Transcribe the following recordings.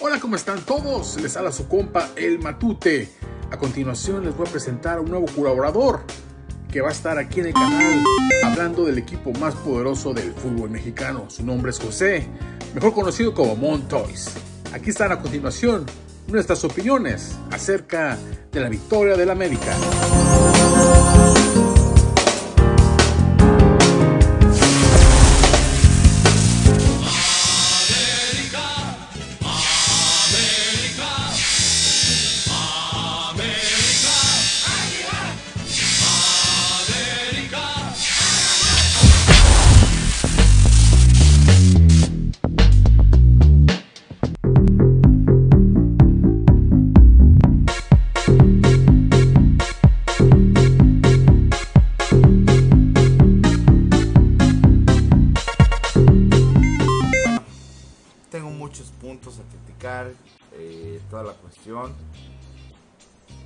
Hola, ¿cómo están todos? Les habla su compa El Matute. A continuación les voy a presentar a un nuevo colaborador que va a estar aquí en el canal hablando del equipo más poderoso del fútbol mexicano. Su nombre es José, mejor conocido como Montoys. Aquí están a continuación nuestras opiniones acerca de la victoria del América.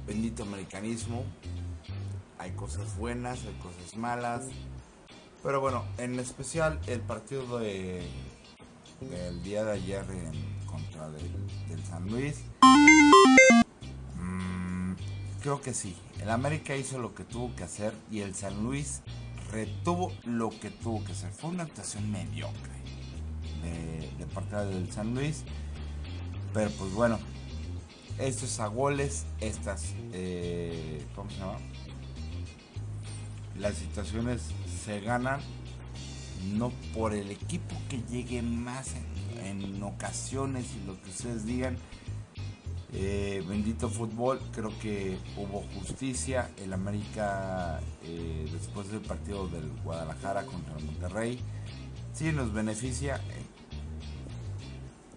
Bendito americanismo. Hay cosas buenas, hay cosas malas. Pero bueno, en especial el partido de, del día de ayer en contra del, San Luis. Mm, creo que sí. El América hizo lo que tuvo que hacer y el San Luis retuvo lo que tuvo que hacer. Fue una actuación mediocre de, de parte del San Luis. Pero pues bueno, esto es a goles, estas, eh, ¿cómo se llama? Las situaciones se ganan no por el equipo que llegue más en, ocasiones y lo que ustedes digan. Eh, bendito fútbol, creo que hubo justicia. El América, eh, después del partido del Guadalajara contra el Monterrey, sí nos beneficia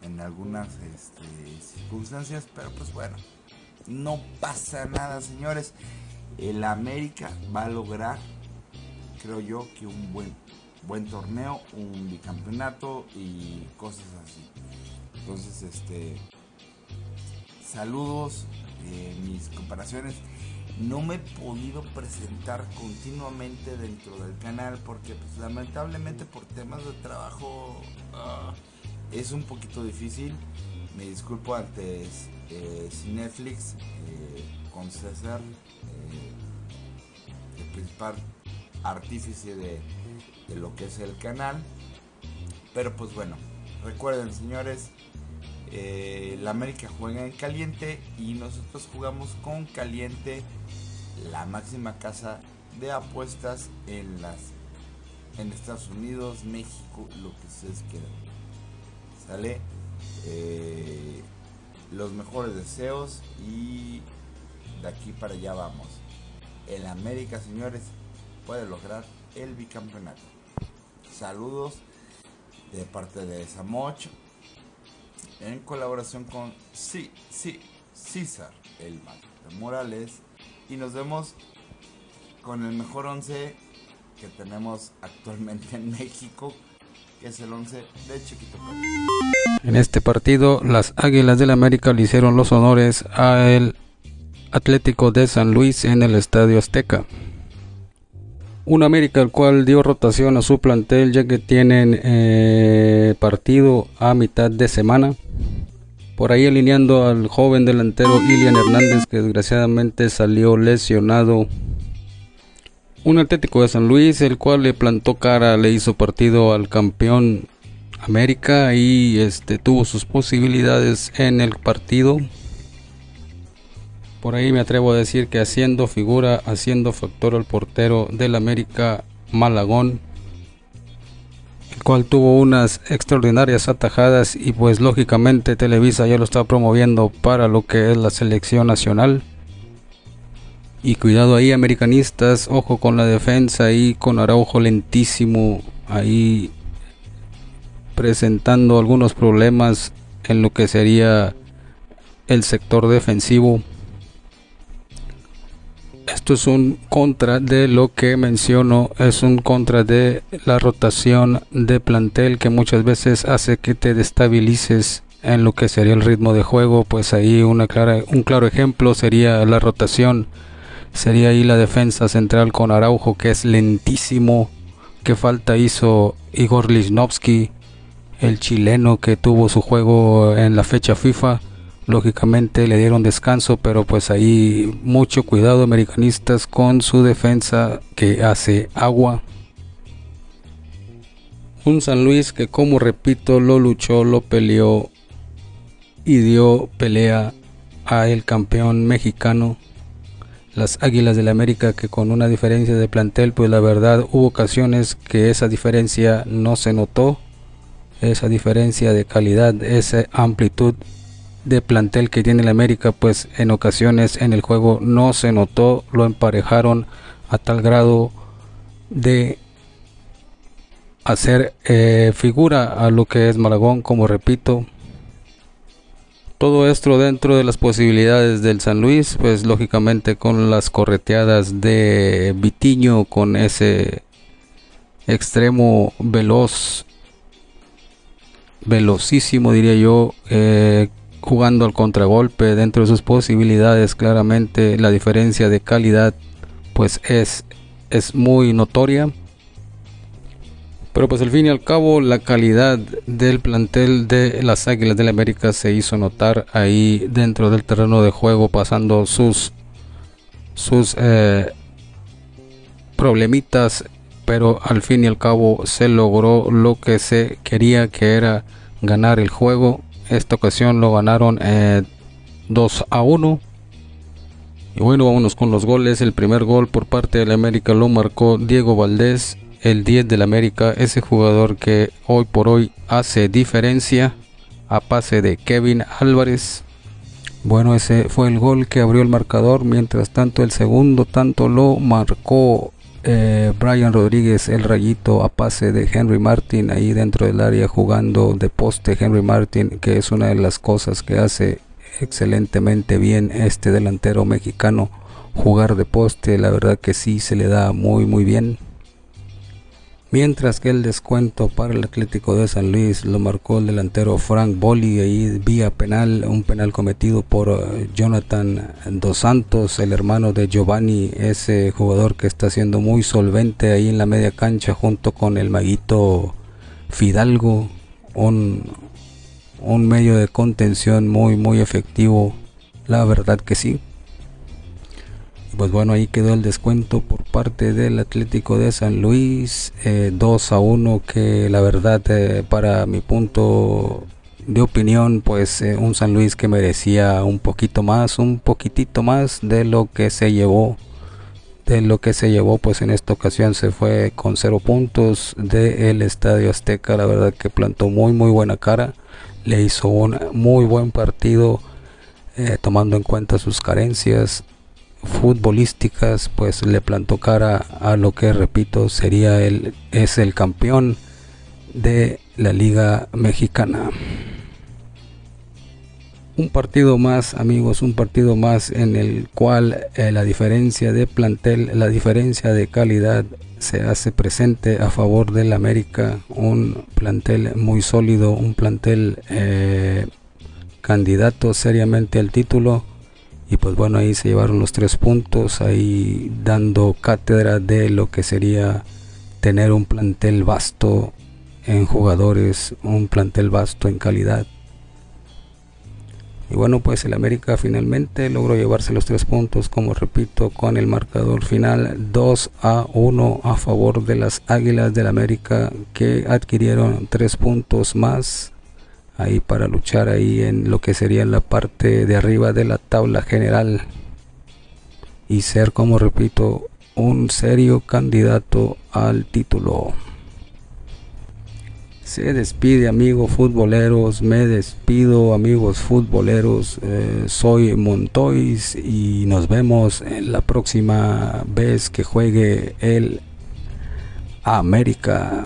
en, algunas este, circunstancias, pero pues bueno, no pasa nada, señores. El América va a lograr, creo yo, que un buen, buen torneo, un bicampeonato y cosas así. Entonces, este, saludos, eh, mis comparaciones. No me he podido presentar continuamente dentro del canal porque pues, lamentablemente por temas de trabajo ah, es un poquito difícil. Me disculpo antes eh, Netflix eh, con César, eh, el principal artífice de, de lo que es el canal. Pero pues bueno, recuerden señores, eh, la América juega en caliente y nosotros jugamos con caliente la máxima casa de apuestas en las en Estados Unidos, México, lo que ustedes quieran. Sale Eh, los mejores deseos y de aquí para allá vamos. El América, señores, puede lograr el bicampeonato. Saludos de parte de Samoch en colaboración con sí, sí, César, el de Morales. Y nos vemos con el mejor 11 que tenemos actualmente en México, es el 11 de Chiquito. En este partido, las Águilas del América le hicieron los honores al Atlético de San Luis en el Estadio Azteca. Un América el cual dio rotación a su plantel ya que tienen eh, partido a mitad de semana. Por ahí alineando al joven delantero Ilian Hernández que desgraciadamente salió lesionado. Un Atlético de San Luis el cual le plantó cara, le hizo partido al campeón América y este tuvo sus posibilidades en el partido. Por ahí me atrevo a decir que haciendo figura, haciendo factor al portero del América Malagón, el cual tuvo unas extraordinarias atajadas y pues lógicamente Televisa ya lo está promoviendo para lo que es la selección nacional. Y cuidado ahí americanistas, ojo con la defensa ahí con Araujo lentísimo ahí presentando algunos problemas en lo que sería el sector defensivo. Esto es un contra de lo que menciono, es un contra de la rotación de plantel que muchas veces hace que te destabilices en lo que sería el ritmo de juego, pues ahí una clara, un claro ejemplo sería la rotación, sería ahí la defensa central con Araujo que es lentísimo, que falta hizo Igor Lichnowsky, el chileno que tuvo su juego en la fecha FIFA. Lógicamente le dieron descanso, pero pues ahí mucho cuidado americanistas con su defensa que hace agua. Un San Luis que como repito lo luchó, lo peleó y dio pelea a el campeón mexicano las Águilas del la América que con una diferencia de plantel pues la verdad hubo ocasiones que esa diferencia no se notó. Esa diferencia de calidad esa amplitud de plantel que tiene la América pues en ocasiones en el juego no se notó lo emparejaron a tal grado de hacer eh, figura a lo que es Malagón como repito todo esto dentro de las posibilidades del San Luis, pues lógicamente con las correteadas de Vitiño, con ese extremo veloz, velocísimo diría yo, eh, jugando al contragolpe dentro de sus posibilidades, claramente la diferencia de calidad pues es, es muy notoria pero pues al fin y al cabo la calidad del plantel de las Águilas del la América se hizo notar ahí dentro del terreno de juego pasando sus sus eh, problemitas pero al fin y al cabo se logró lo que se quería que era ganar el juego. Esta ocasión lo ganaron 2 eh, a 1 y bueno vámonos con los goles. El primer gol por parte del América lo marcó Diego Valdés el 10 del América, ese jugador que hoy por hoy hace diferencia a pase de Kevin Álvarez. Bueno, ese fue el gol que abrió el marcador. Mientras tanto, el segundo tanto lo marcó eh, Brian Rodríguez, el rayito a pase de Henry Martin, ahí dentro del área jugando de poste. Henry Martin, que es una de las cosas que hace excelentemente bien este delantero mexicano. Jugar de poste, la verdad que sí se le da muy, muy bien mientras que el descuento para el Atlético de San Luis lo marcó el delantero Frank Boli ahí vía penal, un penal cometido por eh, Jonathan Dos Santos, el hermano de Giovanni, ese jugador que está siendo muy solvente ahí en la media cancha junto con el maguito Fidalgo, un, un medio de contención muy muy efectivo, la verdad que sí pues bueno, ahí quedó el descuento por parte del Atlético de San Luis, 2 eh, a 1, que la verdad eh, para mi punto de opinión, pues eh, un San Luis que merecía un poquito más, un poquitito más de lo que se llevó. De lo que se llevó, pues en esta ocasión se fue con cero puntos del Estadio Azteca. La verdad que plantó muy, muy buena cara. Le hizo un muy buen partido, tomando en cuenta sus carencias futbolísticas pues le plantó cara a lo que repito sería el es el campeón de la liga mexicana. Un partido más amigos un partido más en el cual eh, la diferencia de plantel la diferencia de calidad se hace presente a favor del América. Un plantel muy sólido un plantel eh, candidato seriamente al título y pues bueno ahí se llevaron los tres puntos ahí dando cátedra de lo que sería tener un plantel vasto en jugadores un plantel vasto en calidad. Y bueno pues el América finalmente logró llevarse los tres puntos como repito con el marcador final 2 a 1 a favor de las Águilas del América que adquirieron tres puntos más ahí para luchar ahí en lo que sería la parte de arriba de la tabla general y ser como repito un serio candidato al título. Se despide amigos futboleros, me despido amigos futboleros, eh, soy Montois y nos vemos en la próxima vez que juegue el América.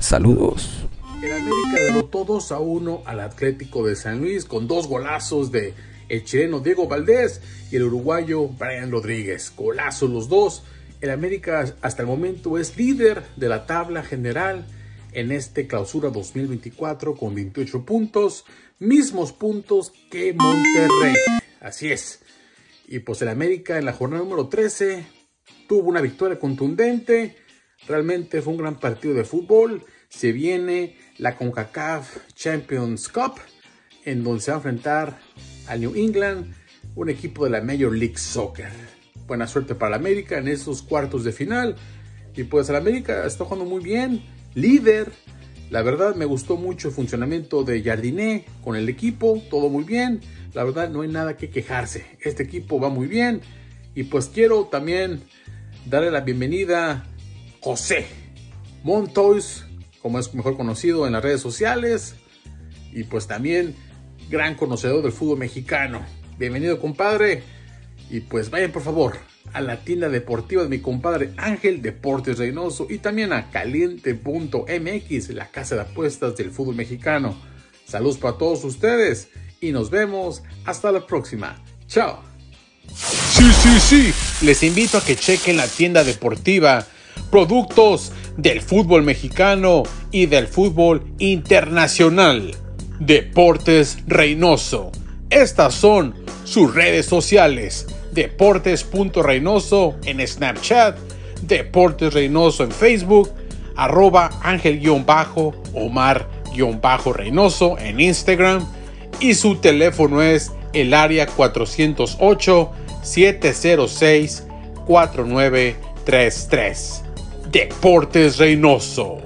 Saludos. El América derrotó 2 a 1 al Atlético de San Luis con dos golazos de el chileno Diego Valdés y el uruguayo Brian Rodríguez. Golazos los dos. El América hasta el momento es líder de la tabla general en este clausura 2024 con 28 puntos, mismos puntos que Monterrey. Así es. Y pues el América en la jornada número 13 tuvo una victoria contundente. Realmente fue un gran partido de fútbol se viene la CONCACAF Champions Cup, en donde se va a enfrentar al New England, un equipo de la Major League Soccer. Buena suerte para la América en esos cuartos de final. Y pues la América está jugando muy bien, líder. La verdad me gustó mucho el funcionamiento de Jardiné con el equipo, todo muy bien. La verdad no hay nada que quejarse. Este equipo va muy bien. Y pues quiero también darle la bienvenida a José Montois, como es mejor conocido en las redes sociales. Y pues también gran conocedor del fútbol mexicano. Bienvenido compadre. Y pues vayan por favor a la tienda deportiva de mi compadre Ángel Deportes Reynoso y también a caliente.mx, la casa de apuestas del fútbol mexicano. Saludos para todos ustedes y nos vemos hasta la próxima. Chao. Sí, sí, sí. Les invito a que chequen la tienda deportiva. Productos del fútbol mexicano y del fútbol internacional. Deportes Reynoso. Estas son sus redes sociales. Deportes.reynoso en Snapchat. Deportes Reynoso en Facebook. Arroba Ángel-Omar-Reynoso en Instagram. Y su teléfono es el área 408-706-4933. Deportes Reynoso.